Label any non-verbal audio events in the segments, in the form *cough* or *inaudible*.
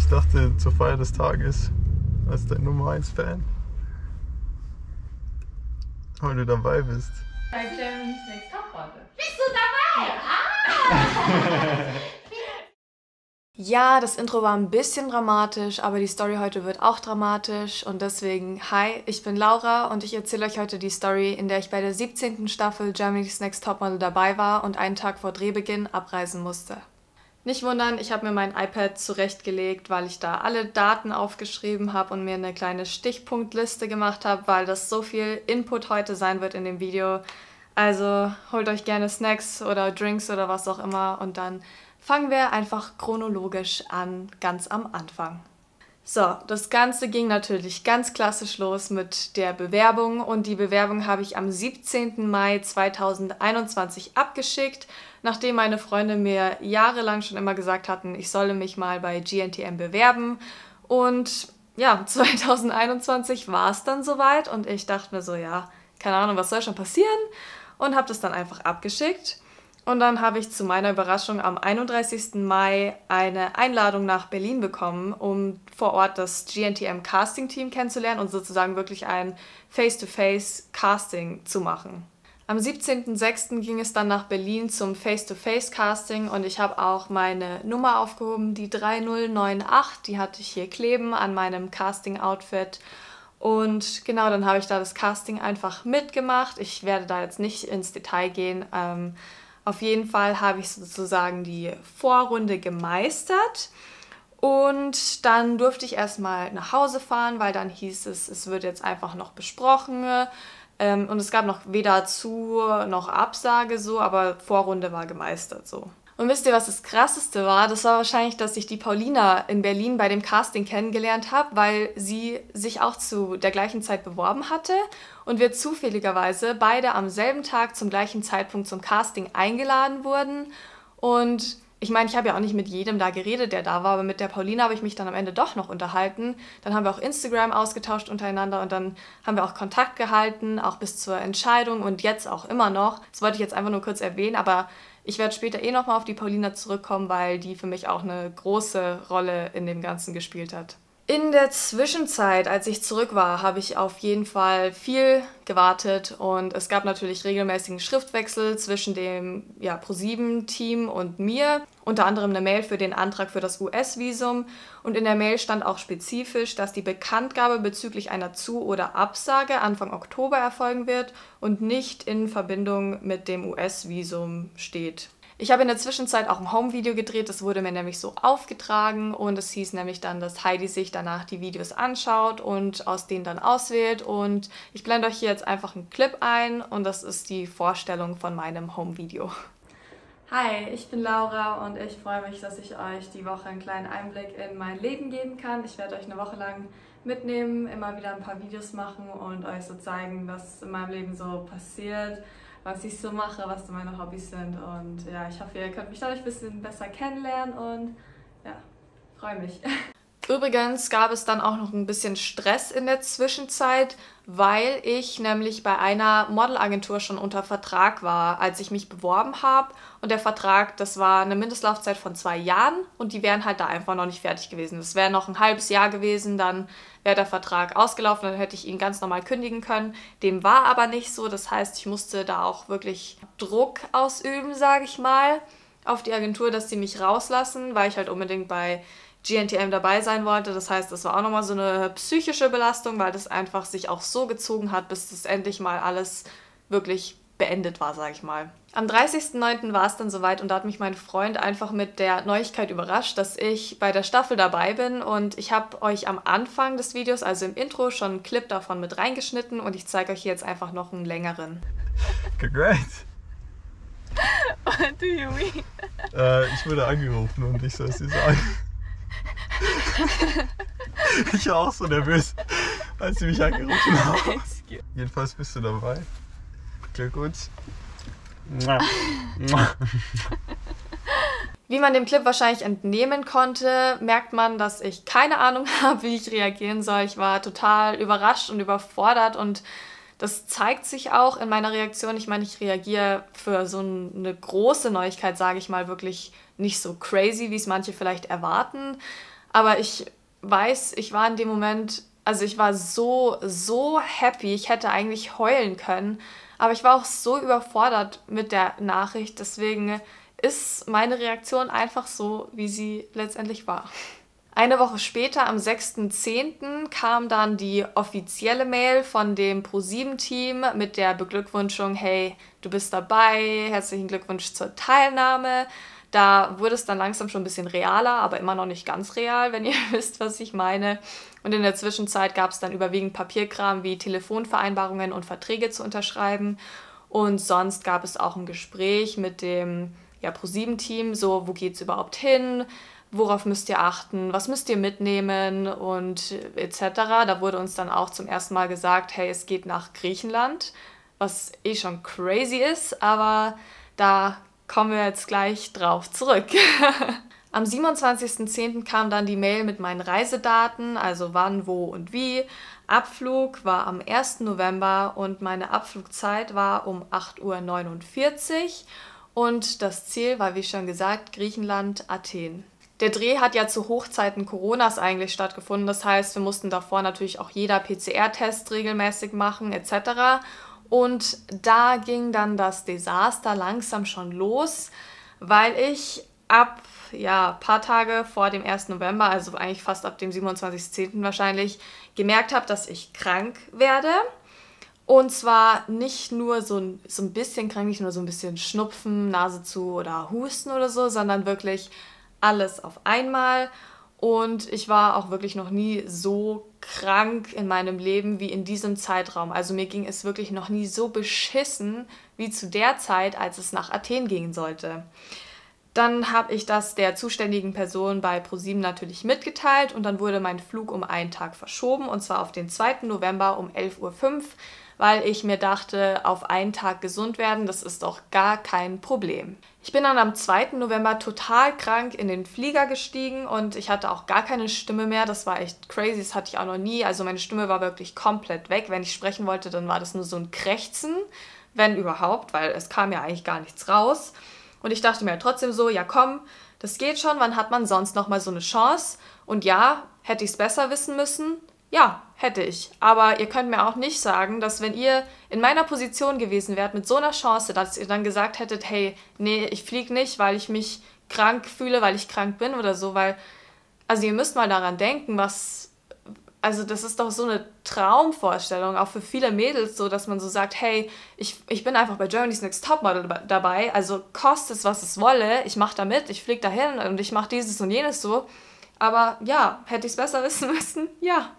Ich dachte zur Feier des Tages als dein Nummer 1 Fan. Weil du dabei bist. Bei Germany's Next Topmodel. Bist du dabei? Ah! *laughs* Ja, das Intro war ein bisschen dramatisch, aber die Story heute wird auch dramatisch und deswegen, hi, ich bin Laura und ich erzähle euch heute die Story, in der ich bei der 17. Staffel Germany's Next Topmodel dabei war und einen Tag vor Drehbeginn abreisen musste. Nicht wundern, ich habe mir mein iPad zurechtgelegt, weil ich da alle Daten aufgeschrieben habe und mir eine kleine Stichpunktliste gemacht habe, weil das so viel Input heute sein wird in dem Video. Also holt euch gerne Snacks oder Drinks oder was auch immer und dann fangen wir einfach chronologisch an, ganz am Anfang. So, das Ganze ging natürlich ganz klassisch los mit der Bewerbung und die Bewerbung habe ich am 17. Mai 2021 abgeschickt, nachdem meine Freunde mir jahrelang schon immer gesagt hatten, ich solle mich mal bei GNTM bewerben und ja, 2021 war es dann soweit und ich dachte mir so, ja, keine Ahnung, was soll schon passieren und habe das dann einfach abgeschickt. Und dann habe ich zu meiner Überraschung am 31. Mai eine Einladung nach Berlin bekommen, um vor Ort das GNTM Casting Team kennenzulernen und sozusagen wirklich ein Face-to-Face Casting zu machen. Am 17.06. ging es dann nach Berlin zum Face-to-Face Casting und ich habe auch meine Nummer aufgehoben, die 3098, die hatte ich hier kleben an meinem Casting-Outfit. Und genau, dann habe ich da das Casting einfach mitgemacht. Ich werde da jetzt nicht ins Detail gehen. Ähm, auf jeden Fall habe ich sozusagen die Vorrunde gemeistert. Und dann durfte ich erstmal nach Hause fahren, weil dann hieß es, es wird jetzt einfach noch besprochen. Ähm, und es gab noch weder Zu- noch Absage so, aber Vorrunde war gemeistert so. Und wisst ihr, was das Krasseste war? Das war wahrscheinlich, dass ich die Paulina in Berlin bei dem Casting kennengelernt habe, weil sie sich auch zu der gleichen Zeit beworben hatte und wir zufälligerweise beide am selben Tag zum gleichen Zeitpunkt zum Casting eingeladen wurden. Und ich meine, ich habe ja auch nicht mit jedem da geredet, der da war, aber mit der Paulina habe ich mich dann am Ende doch noch unterhalten. Dann haben wir auch Instagram ausgetauscht untereinander und dann haben wir auch Kontakt gehalten, auch bis zur Entscheidung und jetzt auch immer noch. Das wollte ich jetzt einfach nur kurz erwähnen, aber ich werde später eh nochmal auf die Paulina zurückkommen, weil die für mich auch eine große Rolle in dem Ganzen gespielt hat. In der Zwischenzeit, als ich zurück war, habe ich auf jeden Fall viel gewartet und es gab natürlich regelmäßigen Schriftwechsel zwischen dem ja, ProSieben-Team und mir. Unter anderem eine Mail für den Antrag für das US-Visum und in der Mail stand auch spezifisch, dass die Bekanntgabe bezüglich einer Zu- oder Absage Anfang Oktober erfolgen wird und nicht in Verbindung mit dem US-Visum steht. Ich habe in der Zwischenzeit auch ein Home-Video gedreht, das wurde mir nämlich so aufgetragen und es hieß nämlich dann, dass Heidi sich danach die Videos anschaut und aus denen dann auswählt und ich blende euch hier jetzt einfach einen Clip ein und das ist die Vorstellung von meinem Home-Video. Hi, ich bin Laura und ich freue mich, dass ich euch die Woche einen kleinen Einblick in mein Leben geben kann. Ich werde euch eine Woche lang mitnehmen, immer wieder ein paar Videos machen und euch so zeigen, was in meinem Leben so passiert was ich so mache, was so meine Hobbys sind. Und ja, ich hoffe, ihr könnt mich dadurch ein bisschen besser kennenlernen und ja, freue mich. *laughs* Übrigens gab es dann auch noch ein bisschen Stress in der Zwischenzeit, weil ich nämlich bei einer Modelagentur schon unter Vertrag war, als ich mich beworben habe. Und der Vertrag, das war eine Mindestlaufzeit von zwei Jahren und die wären halt da einfach noch nicht fertig gewesen. Das wäre noch ein halbes Jahr gewesen, dann wäre der Vertrag ausgelaufen, dann hätte ich ihn ganz normal kündigen können. Dem war aber nicht so. Das heißt, ich musste da auch wirklich Druck ausüben, sage ich mal, auf die Agentur, dass sie mich rauslassen, weil ich halt unbedingt bei GNTM dabei sein wollte. Das heißt, das war auch nochmal so eine psychische Belastung, weil das einfach sich auch so gezogen hat, bis das endlich mal alles wirklich beendet war, sage ich mal. Am 30.09. war es dann soweit und da hat mich mein Freund einfach mit der Neuigkeit überrascht, dass ich bei der Staffel dabei bin und ich habe euch am Anfang des Videos, also im Intro, schon einen Clip davon mit reingeschnitten und ich zeige euch jetzt einfach noch einen längeren. Congrats! What do you mean? Äh, ich wurde angerufen und ich soll es dir sagen. *laughs* ich war auch so nervös, als sie mich angerufen haben. Jedenfalls bist du dabei. Glückwunsch. Wie man dem Clip wahrscheinlich entnehmen konnte, merkt man, dass ich keine Ahnung *laughs* habe, wie ich reagieren soll. Ich war total überrascht und überfordert und das zeigt sich auch in meiner Reaktion. Ich meine, ich reagiere für so eine große Neuigkeit, sage ich mal, wirklich nicht so crazy, wie es manche vielleicht erwarten. Aber ich weiß, ich war in dem Moment, also ich war so, so happy. Ich hätte eigentlich heulen können. Aber ich war auch so überfordert mit der Nachricht. Deswegen ist meine Reaktion einfach so, wie sie letztendlich war. Eine Woche später, am 6.10., kam dann die offizielle Mail von dem ProSieben-Team mit der Beglückwünschung, hey, du bist dabei, herzlichen Glückwunsch zur Teilnahme. Da wurde es dann langsam schon ein bisschen realer, aber immer noch nicht ganz real, wenn *laughs* ihr wisst, was ich meine. Und in der Zwischenzeit gab es dann überwiegend Papierkram wie Telefonvereinbarungen und Verträge zu unterschreiben. Und sonst gab es auch ein Gespräch mit dem ja, ProSieben-Team, so wo geht es überhaupt hin, worauf müsst ihr achten, was müsst ihr mitnehmen und etc. Da wurde uns dann auch zum ersten Mal gesagt, hey, es geht nach Griechenland, was eh schon crazy ist, aber da kommen wir jetzt gleich drauf zurück. *laughs* Am 27.10. kam dann die Mail mit meinen Reisedaten, also wann, wo und wie. Abflug war am 1. November und meine Abflugzeit war um 8.49 Uhr. Und das Ziel war, wie schon gesagt, Griechenland, Athen. Der Dreh hat ja zu Hochzeiten Coronas eigentlich stattgefunden. Das heißt, wir mussten davor natürlich auch jeder PCR-Test regelmäßig machen etc. Und da ging dann das Desaster langsam schon los, weil ich ab ja, paar Tage vor dem 1. November, also eigentlich fast ab dem 27.10. wahrscheinlich, gemerkt habe, dass ich krank werde. Und zwar nicht nur so so ein bisschen krank, nicht nur so ein bisschen Schnupfen, Nase zu oder Husten oder so, sondern wirklich alles auf einmal. Und ich war auch wirklich noch nie so krank in meinem Leben wie in diesem Zeitraum. Also mir ging es wirklich noch nie so beschissen wie zu der Zeit, als es nach Athen gehen sollte. Dann habe ich das der zuständigen Person bei ProSieben natürlich mitgeteilt und dann wurde mein Flug um einen Tag verschoben und zwar auf den 2. November um 11.05 Uhr, weil ich mir dachte, auf einen Tag gesund werden, das ist doch gar kein Problem. Ich bin dann am 2. November total krank in den Flieger gestiegen und ich hatte auch gar keine Stimme mehr. Das war echt crazy, das hatte ich auch noch nie. Also meine Stimme war wirklich komplett weg. Wenn ich sprechen wollte, dann war das nur so ein Krächzen, wenn überhaupt, weil es kam ja eigentlich gar nichts raus. Und ich dachte mir trotzdem so, ja komm, das geht schon, wann hat man sonst noch mal so eine Chance? Und ja, hätte ich es besser wissen müssen? Ja, hätte ich. Aber ihr könnt mir auch nicht sagen, dass wenn ihr in meiner Position gewesen wärt mit so einer Chance, dass ihr dann gesagt hättet, hey, nee, ich fliege nicht, weil ich mich krank fühle, weil ich krank bin oder so, weil, also ihr müsst mal daran denken, was also das ist doch so eine Traumvorstellung, auch für viele Mädels so, dass man so sagt, hey, ich, ich bin einfach bei Germany's Next Topmodel dabei, also kostet es, was es wolle, ich mache da mit, ich fliege dahin und ich mache dieses und jenes so. Aber ja, hätte ich es besser *laughs* wissen müssen? Ja.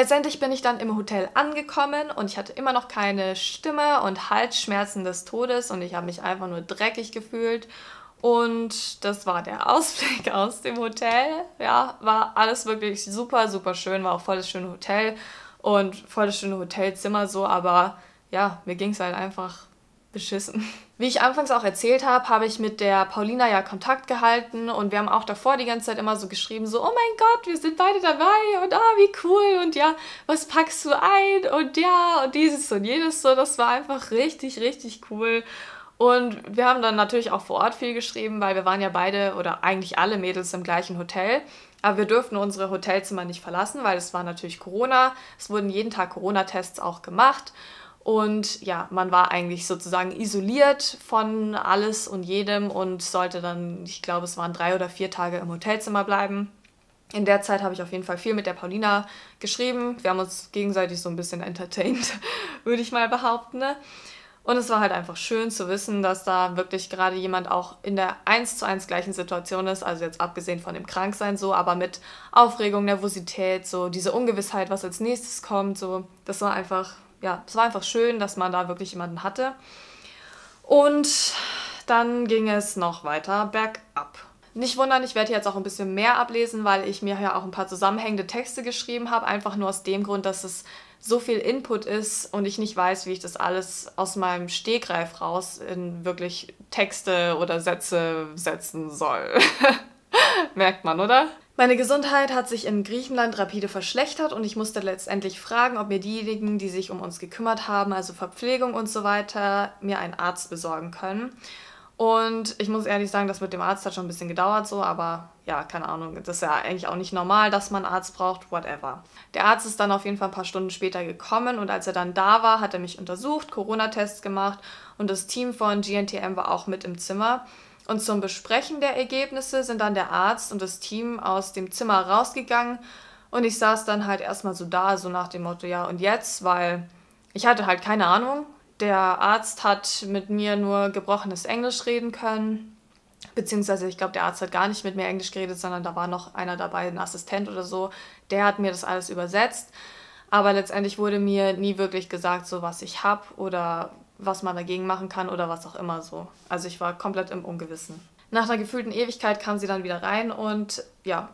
Letztendlich bin ich dann im Hotel angekommen und ich hatte immer noch keine Stimme und Halsschmerzen des Todes und ich habe mich einfach nur dreckig gefühlt und das war der *laughs* Ausblick aus dem Hotel. Ja, war alles wirklich super, super schön. War auch voll das schöne Hotel und voll das schöne Hotelzimmer so. Aber ja, mir ging es halt einfach beschissen. Wie ich anfangs auch erzählt habe, habe ich mit der Paulina ja Kontakt gehalten und wir haben auch davor die ganze Zeit immer so geschrieben, so, oh mein Gott, wir sind beide dabei und ah, wie cool und ja, was packst du ein und ja und dieses und jenes so. Das war einfach richtig, richtig cool. Und wir haben dann natürlich auch vor Ort viel geschrieben, weil wir waren ja beide oder eigentlich alle Mädels im gleichen Hotel. Aber wir durften unsere Hotelzimmer nicht verlassen, weil es war natürlich Corona. Es wurden jeden Tag Corona-Tests auch gemacht. Und ja, man war eigentlich sozusagen isoliert von alles und jedem und sollte dann, ich glaube, es waren drei oder vier Tage im Hotelzimmer bleiben. In der Zeit habe ich auf jeden Fall viel mit der Paulina geschrieben. Wir haben uns gegenseitig so ein bisschen entertained, *laughs* würde ich mal behaupten. Ne? Und es war halt einfach schön zu wissen, dass da wirklich gerade jemand auch in der eins zu eins gleichen Situation ist, also jetzt abgesehen von dem Kranksein so, aber mit Aufregung, Nervosität, so diese Ungewissheit, was als nächstes kommt, so, das war einfach, ja, es war einfach schön, dass man da wirklich jemanden hatte. Und dann ging es noch weiter bergab. Nicht wundern, ich werde jetzt auch ein bisschen mehr ablesen, weil ich mir ja auch ein paar zusammenhängende Texte geschrieben habe, einfach nur aus dem Grund, dass es so viel Input ist und ich nicht weiß, wie ich das alles aus meinem Stegreif raus in wirklich Texte oder Sätze setzen soll. *laughs* Merkt man, oder? Meine Gesundheit hat sich in Griechenland rapide verschlechtert und ich musste letztendlich fragen, ob mir diejenigen, die sich um uns gekümmert haben, also Verpflegung und so weiter, mir einen Arzt besorgen können. Und ich muss ehrlich sagen, das mit dem Arzt hat schon ein bisschen gedauert so, aber ja, keine Ahnung, das ist ja eigentlich auch nicht normal, dass man einen Arzt braucht, whatever. Der Arzt ist dann auf jeden Fall ein paar Stunden später gekommen und als er dann da war, hat er mich untersucht, Corona-Tests gemacht und das Team von GNTM war auch mit im Zimmer. Und zum Besprechen der Ergebnisse sind dann der Arzt und das Team aus dem Zimmer rausgegangen und ich saß dann halt erstmal so da, so nach dem Motto, ja und jetzt, weil ich hatte halt keine Ahnung, der Arzt hat mit mir nur gebrochenes Englisch reden können. Beziehungsweise, ich glaube, der Arzt hat gar nicht mit mir Englisch geredet, sondern da war noch einer dabei, ein Assistent oder so. Der hat mir das alles übersetzt. Aber letztendlich wurde mir nie wirklich gesagt, so was ich habe oder was man dagegen machen kann oder was auch immer so. Also ich war komplett im Ungewissen. Nach einer gefühlten Ewigkeit kam sie dann wieder rein und ja,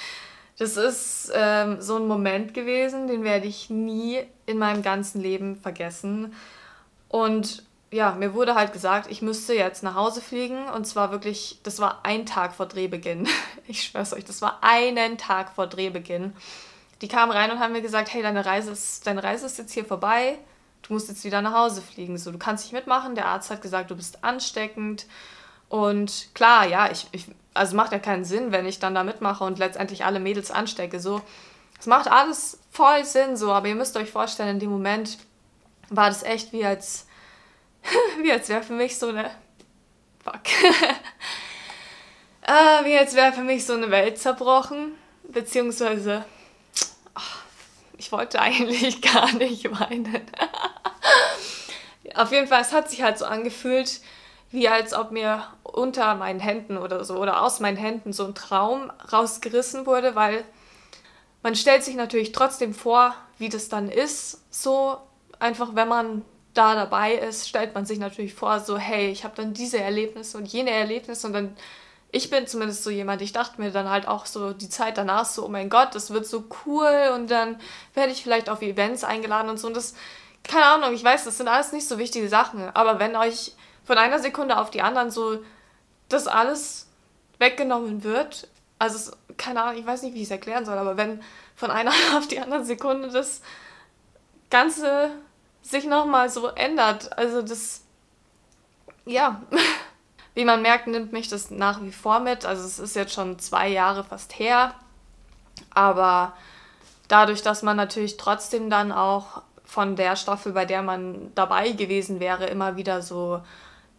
*laughs* das ist ähm, so ein Moment gewesen, den werde ich nie in meinem ganzen Leben vergessen. Und ja, mir wurde halt gesagt, ich müsste jetzt nach Hause fliegen. Und zwar wirklich, das war ein Tag vor Drehbeginn. *laughs* Ich schwör's euch, das war einen Tag vor Drehbeginn. Die kamen rein und haben mir gesagt, hey, deine Reise ist, deine Reise ist jetzt hier vorbei. Du musst jetzt wieder nach Hause fliegen. So, du kannst nicht mitmachen. Der Arzt hat gesagt, du bist ansteckend. Und klar, ja, ich, ich also macht ja keinen Sinn, wenn ich dann da mitmache und letztendlich alle Mädels anstecke. So, es macht alles voll Sinn, so, aber ihr müsst euch vorstellen, in dem Moment war das echt wie als, *laughs* wie als wäre für mich so eine, fuck, *laughs* äh, wie als wäre für mich so eine Welt zerbrochen, beziehungsweise, ach, ich wollte *laughs* eigentlich gar nicht weinen. Auf jeden Fall, es hat sich halt so angefühlt, wie als ob mir unter meinen Händen oder so oder aus meinen Händen so ein Traum rausgerissen wurde, weil man stellt sich natürlich trotzdem vor, wie das dann ist, so einfach, wenn man da dabei ist, stellt man sich natürlich vor, so, hey, ich habe dann diese Erlebnisse und jene Erlebnisse und dann, ich bin zumindest so jemand, ich dachte mir dann halt auch so die Zeit danach so, oh mein Gott, das wird so cool und dann werde ich vielleicht auf Events eingeladen und so und das, keine Ahnung, ich weiß, das sind alles nicht so wichtige Sachen, aber wenn euch von einer Sekunde auf die anderen so das alles weggenommen wird, also es, keine Ahnung, ich weiß nicht, wie ich es erklären soll, aber wenn von einer *laughs* auf die andere Sekunde das Ganze sich nochmal so ändert. Also das, ja, *laughs* wie man merkt, nimmt mich das nach wie vor mit. Also es ist jetzt schon zwei Jahre fast her. Aber dadurch, dass man natürlich trotzdem dann auch von der Staffel, bei der man dabei gewesen wäre, immer wieder so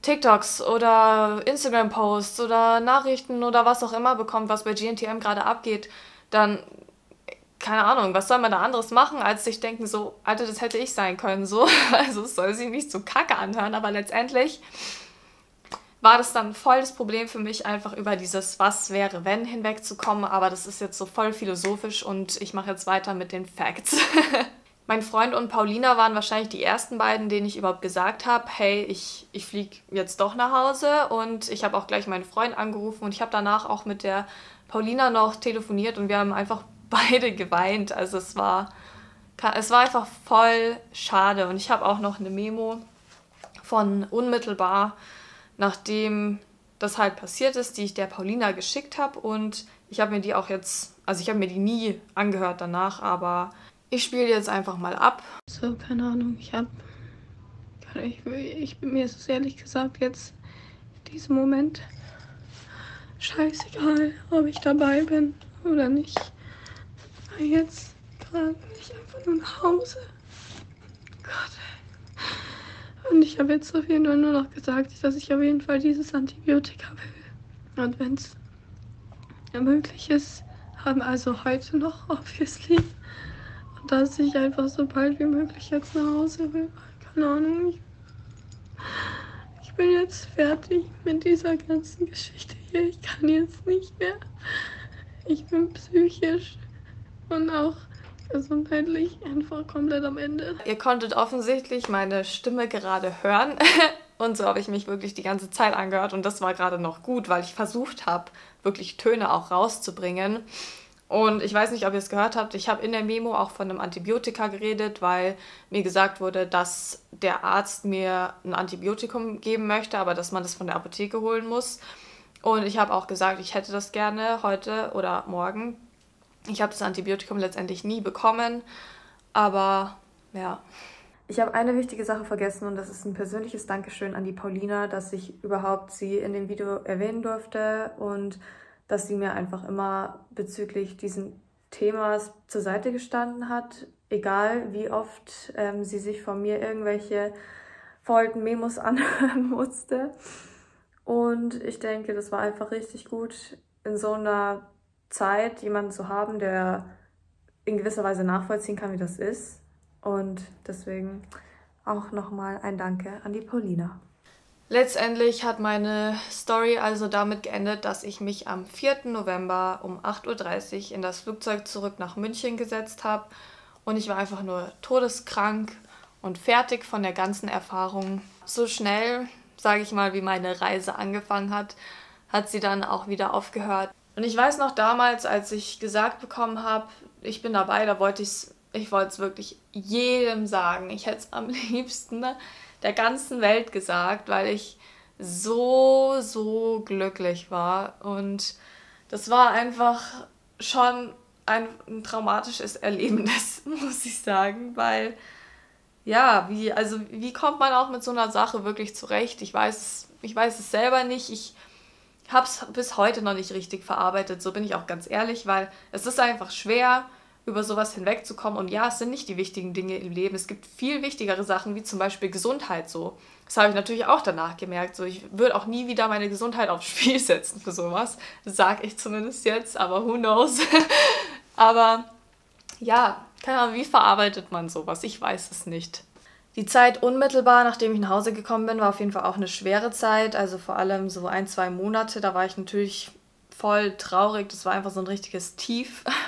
TikToks oder Instagram-Posts oder Nachrichten oder was auch immer bekommt, was bei GNTM gerade abgeht, dann keine Ahnung, was soll man da anderes machen, als sich denken, so, Alter, das hätte ich sein können, so. *laughs* Also es soll sich nicht so kacke anhören, aber letztendlich war das dann voll das Problem für mich, einfach über dieses Was wäre, wenn hinwegzukommen. Aber das ist jetzt so voll philosophisch und ich mache jetzt weiter mit den Facts. *laughs* mein Freund und Paulina waren wahrscheinlich die ersten beiden, denen ich überhaupt gesagt habe, hey, ich, ich fliege jetzt doch nach Hause. Und ich habe auch gleich meinen Freund angerufen und ich habe danach auch mit der Paulina noch telefoniert und wir haben einfach *laughs* beide geweint. Also es war, es war einfach voll schade. Und ich habe auch noch eine Memo von unmittelbar, nachdem das halt passiert ist, die ich der Paulina geschickt habe. Und ich habe mir die auch jetzt, also ich habe mir die nie angehört danach, aber ich spiele jetzt einfach mal ab. So, keine Ahnung, ich habe, ich, ich, mir es ehrlich gesagt jetzt in diesem Moment scheißegal, ob ich dabei bin oder nicht jetzt gerade ich einfach nur nach Hause. Gott. Und ich habe jetzt auf jeden Fall nur noch gesagt, dass ich auf jeden Fall dieses Antibiotika will. Und wenn es möglich ist, haben also heute noch, obviously. Dass ich einfach so bald wie möglich jetzt nach Hause will. Keine Ahnung. Ich, ich bin jetzt fertig mit dieser ganzen Geschichte hier. Ich kann jetzt nicht mehr. Ich bin psychisch und auch gesundheitlich einfach komplett am Ende. Ihr konntet offensichtlich meine Stimme gerade hören. *laughs* Und so habe ich mich wirklich die ganze Zeit angehört. Und das war gerade noch gut, weil ich versucht habe, wirklich Töne auch rauszubringen. Und ich weiß nicht, ob ihr es gehört habt, ich habe in der Memo auch von einem Antibiotika geredet, weil mir gesagt wurde, dass der Arzt mir ein Antibiotikum geben möchte, aber dass man das von der Apotheke holen muss. Und ich habe auch gesagt, ich hätte das gerne heute oder morgen. Ich habe das Antibiotikum letztendlich nie bekommen, aber ja. Ich habe eine wichtige Sache vergessen und das ist ein persönliches Dankeschön an die Paulina, dass ich überhaupt sie in dem Video erwähnen durfte und dass sie mir einfach immer bezüglich diesen Themas zur Seite gestanden hat, egal wie oft ähm, sie sich von mir irgendwelche verheulten Memos *laughs* anhören musste. Und ich denke, das war einfach richtig gut, in so einer Zeit jemanden zu haben, der in gewisser Weise nachvollziehen kann, wie das ist. Und deswegen auch nochmal ein Danke an die Paulina. Letztendlich hat meine Story also damit geendet, dass ich mich am 4. November um 8.30 Uhr in das Flugzeug zurück nach München gesetzt habe und ich war einfach nur todeskrank und fertig von der ganzen Erfahrung. So schnell, sage ich mal, wie meine Reise angefangen hat, hat sie dann auch wieder aufgehört. Und ich weiß noch damals, als ich gesagt bekommen habe, ich bin dabei, da wollte ich es ich es wirklich jedem sagen. Ich hätte es am *laughs* liebsten der ganzen Welt gesagt, weil ich so, so glücklich war. Und das war einfach schon ein, ein traumatisches Erlebnis, *laughs* muss ich sagen, weil ja, wie, also wie kommt man auch mit so einer Sache wirklich zurecht? Ich weiß, ich weiß es selber nicht. Ich habe es bis heute noch nicht richtig verarbeitet, so bin ich auch ganz ehrlich, weil es ist einfach schwer, über sowas hinwegzukommen. Und ja, es sind nicht die wichtigen Dinge im Leben. Es gibt viel wichtigere Sachen, wie zum Beispiel Gesundheit so. Das habe ich natürlich auch danach gemerkt. So, ich würde auch nie wieder meine Gesundheit aufs Spiel *laughs* setzen für sowas. Sag ich zumindest jetzt, aber who knows. *laughs* aber ja, keine Ahnung, wie verarbeitet man sowas? Ich weiß es nicht. Die Zeit unmittelbar, nachdem ich nach Hause gekommen bin, war auf jeden Fall auch eine schwere Zeit. Also vor allem so ein, zwei Monate. Da war ich natürlich voll traurig. Das war einfach so ein richtiges Tief *laughs*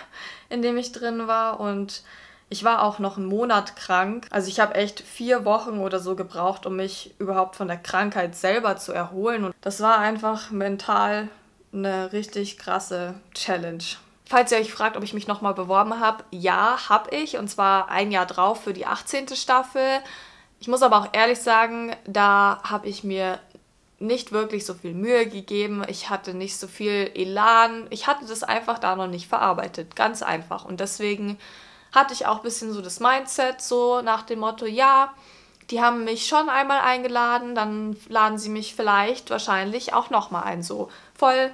in dem ich drin war. Und ich war auch noch einen Monat krank. Also ich habe echt vier Wochen oder so gebraucht, um mich überhaupt von der Krankheit selber zu erholen. Und das war einfach mental eine richtig krasse Challenge. Falls ihr euch fragt, ob ich mich nochmal beworben habe, ja, habe ich. Und zwar ein Jahr drauf für die 18. Staffel. Ich muss aber auch ehrlich sagen, da habe ich mir nicht wirklich so viel Mühe gegeben. Ich hatte nicht so viel Elan. Ich hatte das einfach da noch nicht verarbeitet. Ganz einfach. Und deswegen hatte ich auch ein bisschen so das Mindset, so nach dem Motto, ja, die haben mich schon einmal eingeladen, dann laden sie mich vielleicht wahrscheinlich auch nochmal ein. So voll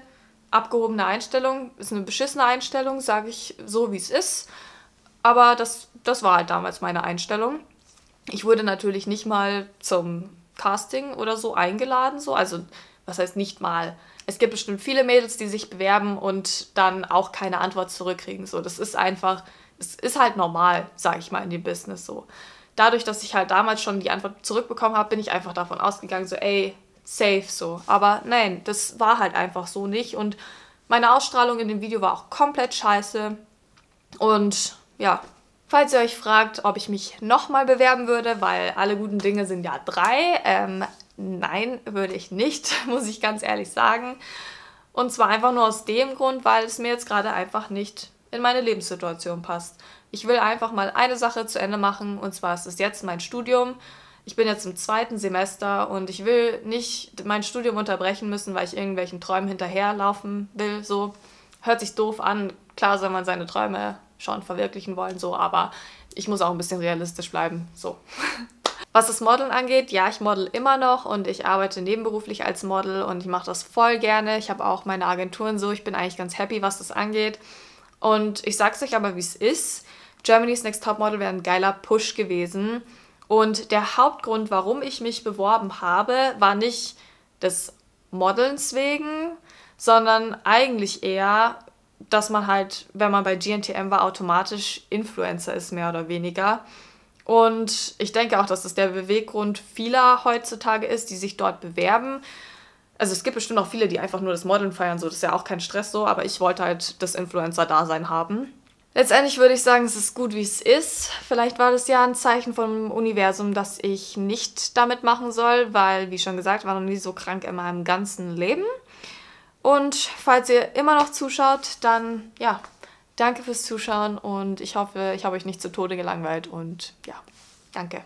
abgehobene Einstellung. Ist eine beschissene Einstellung, sage ich so, wie es ist. Aber das, das war halt damals meine Einstellung. Ich wurde natürlich nicht mal zum Casting oder so eingeladen, so. Also, was heißt nicht mal? Es gibt bestimmt viele Mädels, die sich bewerben und dann auch keine Antwort zurückkriegen. So, das ist einfach, es ist halt normal, sage ich mal, in dem Business so. Dadurch, dass ich halt damals schon die Antwort zurückbekommen habe, bin ich einfach davon ausgegangen, so, ey, safe so. Aber nein, das war halt einfach so nicht. Und meine Ausstrahlung in dem Video war auch komplett scheiße. Und ja, Falls ihr euch fragt, ob ich mich nochmal bewerben würde, weil alle guten Dinge sind ja drei, ähm, nein, würde ich nicht, *laughs* muss ich ganz ehrlich sagen. Und zwar einfach nur aus dem Grund, weil es mir jetzt gerade einfach nicht in meine Lebenssituation passt. Ich will einfach mal eine Sache zu Ende machen und zwar ist es jetzt mein Studium. Ich bin jetzt im zweiten Semester und ich will nicht mein Studium unterbrechen müssen, weil ich irgendwelchen Träumen hinterherlaufen will. So hört sich doof an. Klar soll man seine Träume schon verwirklichen wollen, so, aber ich muss auch ein bisschen realistisch bleiben, so. *laughs* Was das Modeln angeht, ja, ich model immer noch und ich arbeite nebenberuflich als Model und ich mache das voll gerne. Ich habe auch meine Agenturen so, ich bin eigentlich ganz happy, was das angeht. Und ich sag's euch aber, wie es ist. Germany's Next Top Model wäre ein geiler Push gewesen. Und der Hauptgrund, warum ich mich beworben habe, war nicht des Modelns wegen, sondern eigentlich eher dass man halt, wenn man bei GNTM war, automatisch Influencer ist, mehr oder weniger. Und ich denke auch, dass das der Beweggrund vieler heutzutage ist, die sich dort bewerben. Also es gibt bestimmt auch viele, die einfach nur das Modeln feiern, so das ist ja auch kein Stress so, aber ich wollte halt das Influencer-Dasein haben. Letztendlich würde ich sagen, es ist gut, wie es ist. Vielleicht war das ja ein Zeichen vom Universum, dass ich nicht damit machen soll, weil, wie schon gesagt, war noch nie so krank in meinem ganzen Leben. Und falls ihr immer noch zuschaut, dann ja, danke fürs Zuschauen und ich hoffe, ich habe euch nicht zu Tode gelangweilt und ja, danke.